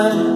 around.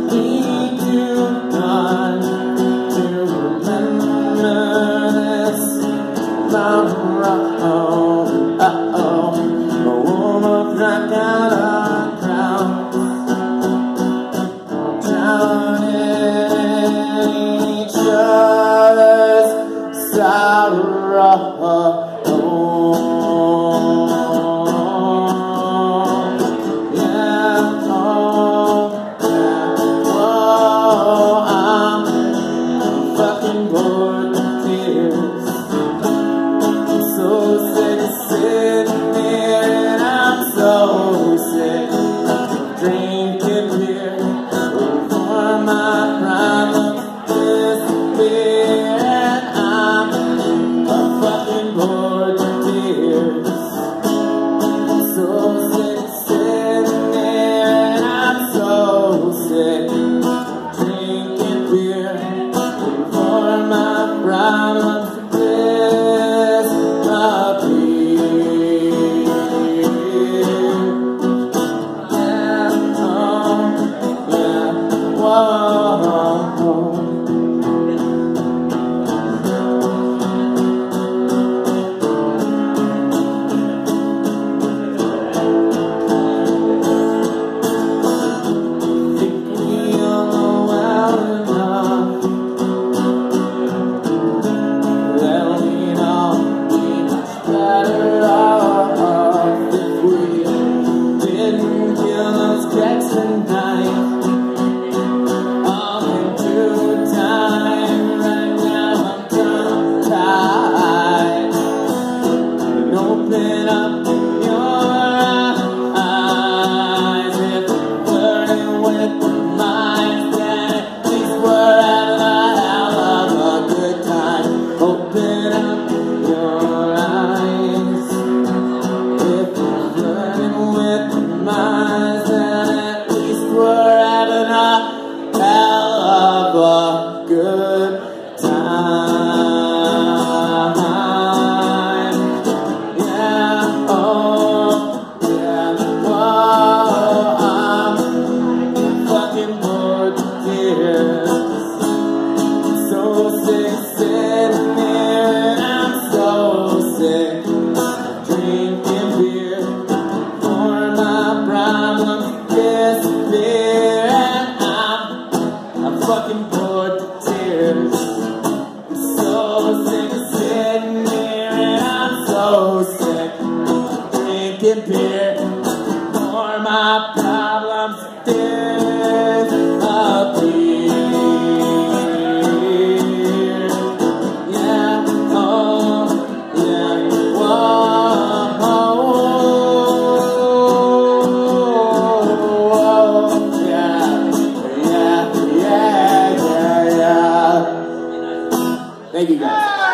Sick, and I'm so sick, drinking beer. Mighty